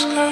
sky.